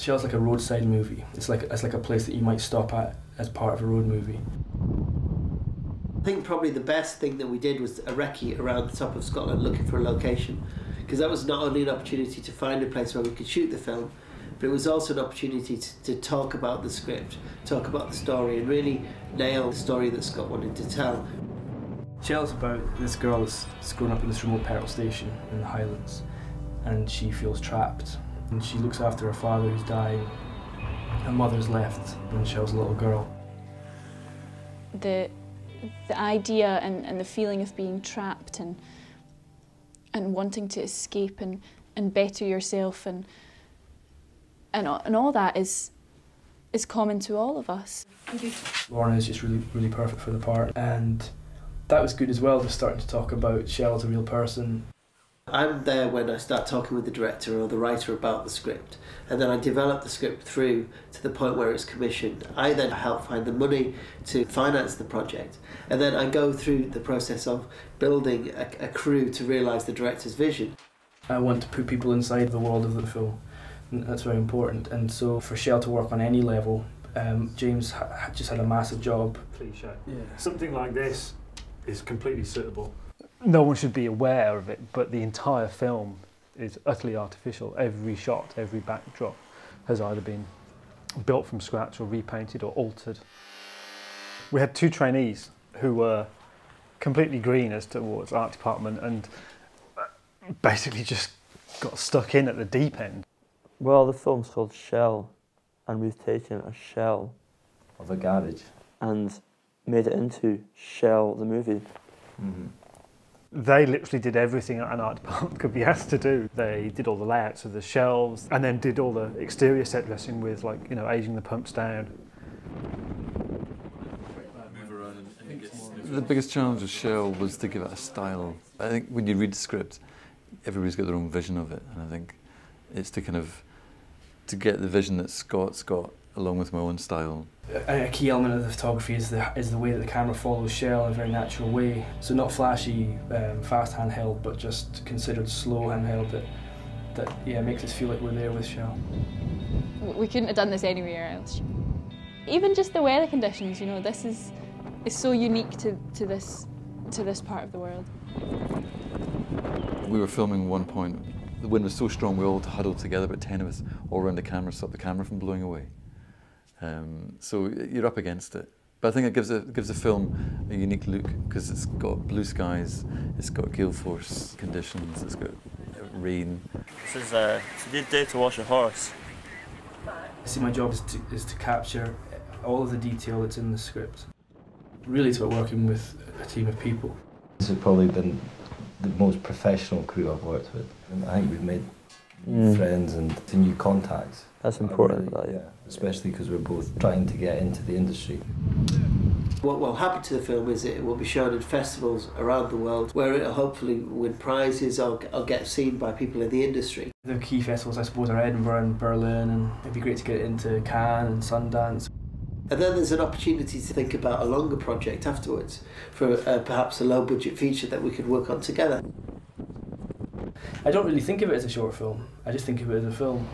Shell's like a roadside movie. It's like it's like a place that you might stop at as part of a road movie. I think probably the best thing that we did was a recce around the top of Scotland looking for a location because that was not only an opportunity to find a place where we could shoot the film, but it was also an opportunity to, to talk about the script, talk about the story, and really nail the story that Scott wanted to tell. Shell's about this girl that's, grown up in this remote petrol station in the Highlands, and she feels trapped. And she looks after her father who's dying. Her mother's left when she was a little girl. The the idea and, and the feeling of being trapped and and wanting to escape and, and better yourself and and and all that is is common to all of us. Lorna is just really really perfect for the part, and that was good as well. Just starting to talk about Shell as a real person. I'm there when I start talking with the director or the writer about the script, and then I develop the script through to the point where it's commissioned. I then help find the money to finance the project, and then I go through the process of building a, a crew to realise the director's vision. I want to put people inside the world of the film. That's very important. And so for Shell to work on any level, um, James ha- just had a massive job. Cliche. Yeah. Something like this is completely suitable. No one should be aware of it, but the entire film is utterly artificial. Every shot, every backdrop has either been built from scratch or repainted or altered. We had two trainees who were completely green as towards art department and uh, basically just got stuck in at the deep end. Well, the film's called Shell, and we've taken a shell of a garage. and made it into Shell, the movie. Mm-hmm. They literally did everything an art department could be asked to do. They did all the layouts of the shelves and then did all the exterior set dressing with like, you know, aging the pumps down. The biggest challenge of Shell was to give it a style. I think when you read the script, everybody's got their own vision of it, and I think it's to kind of to get the vision that Scott's got along with my own style. A, a key element of the photography is the is the way that the camera follows Shell in a very natural way. So not flashy, um, fast handheld, but just considered slow handheld. That that yeah makes us feel like we're there with Shell. We couldn't have done this anywhere else. Even just the weather conditions, you know, this is is so unique to, to this to this part of the world. We were filming one point. The wind was so strong, we all huddled together, about 10 of us, all around the camera, stop the camera from blowing away. Um, so you're up against it. But I think it gives, a, gives the film a unique look because it's got blue skies, it's got gale force conditions, it's got rain. This is a, it's a good day to wash a horse. I see my job is to, is to capture all of the detail that's in the script. Really, it's about working with a team of people. This has probably been the most professional crew I've worked with. And I think we've made Mm. friends and new contacts. That's important. really- that, yeah, especially because we're both trying to get into the industry. What will happen to the film is it will be shown in festivals around the world where it'll hopefully win prizes or, or get seen by people in the industry. The key festivals, I suppose, are Edinburgh and Berlin, and it'd be great to get it into Cannes and Sundance. And then there's an opportunity to think about a longer project afterwards for uh, perhaps a low budget feature that we could work on together. I don't really think of it as a short film. I just think of it as a film.